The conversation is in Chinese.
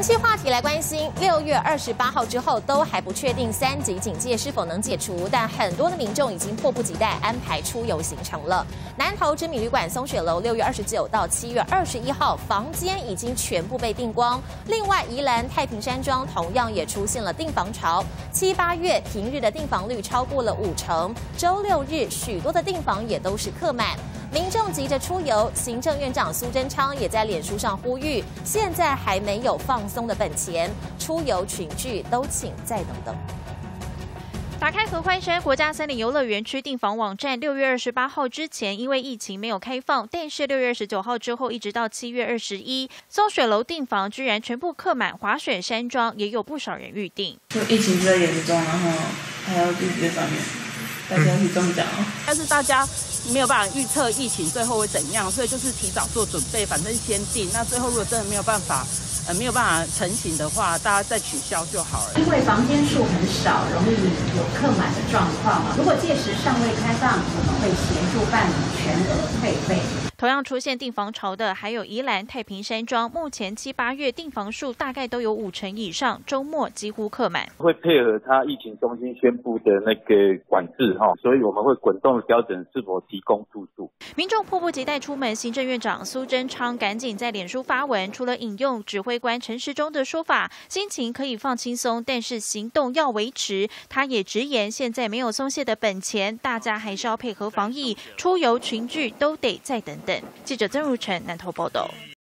人气话题来关心，六月二十八号之后都还不确定三级警戒是否能解除，但很多的民众已经迫不及待安排出游行程了。南投知名旅馆松雪楼六月二十九到七月二十一号房间已经全部被订光，另外宜兰太平山庄同样也出现了订房潮，七八月平日的订房率超过了五成，周六日许多的订房也都是客满。民众急着出游，行政院长苏贞昌也在脸书上呼吁：现在还没有放松的本钱，出游群聚都请再等等。打开合欢山国家森林游乐园区订房网站，六月二十八号之前因为疫情没有开放，但是六月二十九号之后一直到七月二十一，松雪楼订房居然全部客满，滑雪山庄也有不少人预定。就疫情比较严重，然后还要预约上面，大家是这么讲哦。但是大家。没有办法预测疫情最后会怎样，所以就是提早做准备，反正先定。那最后如果真的没有办法，呃，没有办法成型的话，大家再取消就好了。因为房间数很少，容易有客满的状况嘛。如果届时尚未开放，我们会协助办理全额退费。同样出现订房潮的，还有宜兰太平山庄，目前七八月订房数大概都有五成以上，周末几乎客满。会配合他疫情中心宣布的那个管制哈，所以我们会滚动标准是否提供住宿。民众迫不及待出门，行政院长苏贞昌赶紧在脸书发文，除了引用指挥官陈时中的说法，心情可以放轻松，但是行动要维持。他也直言，现在没有松懈的本钱，大家还是要配合防疫，出游群聚都得再等等。记者曾如晨南投报道。